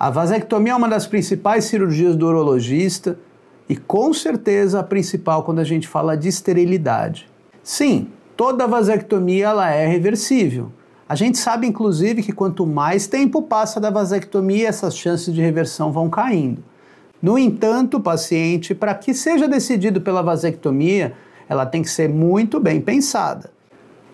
A vasectomia é uma das principais cirurgias do urologista e com certeza a principal quando a gente fala de esterilidade. Sim, toda vasectomia ela é reversível. A gente sabe inclusive que quanto mais tempo passa da vasectomia, essas chances de reversão vão caindo. No entanto, o paciente, para que seja decidido pela vasectomia, ela tem que ser muito bem pensada.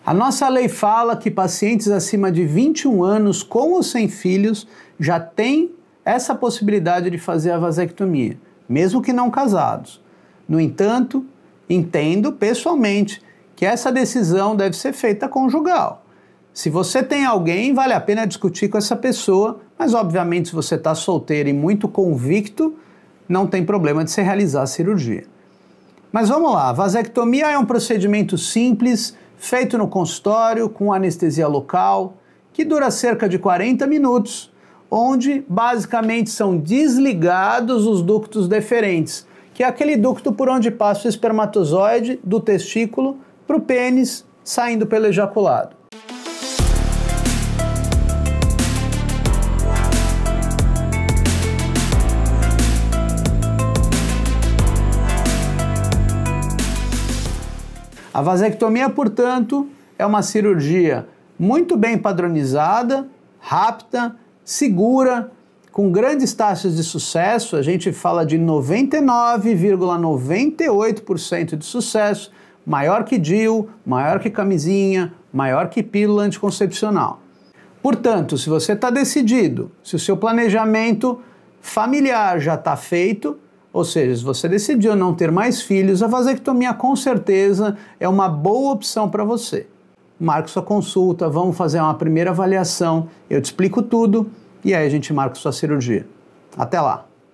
A nossa lei fala que pacientes acima de 21 anos com ou sem filhos já têm essa possibilidade de fazer a vasectomia, mesmo que não casados. No entanto, entendo pessoalmente que essa decisão deve ser feita conjugal. Se você tem alguém, vale a pena discutir com essa pessoa, mas obviamente se você está solteiro e muito convicto, não tem problema de se realizar a cirurgia. Mas vamos lá, vasectomia é um procedimento simples, feito no consultório, com anestesia local, que dura cerca de 40 minutos onde basicamente são desligados os ductos deferentes, que é aquele ducto por onde passa o espermatozoide do testículo para o pênis saindo pelo ejaculado. A vasectomia, portanto, é uma cirurgia muito bem padronizada, rápida, segura, com grandes taxas de sucesso, a gente fala de 99,98% de sucesso, maior que DIU, maior que camisinha, maior que pílula anticoncepcional. Portanto, se você está decidido, se o seu planejamento familiar já está feito, ou seja, se você decidiu não ter mais filhos, a vasectomia com certeza é uma boa opção para você marque sua consulta, vamos fazer uma primeira avaliação, eu te explico tudo e aí a gente marca sua cirurgia. Até lá!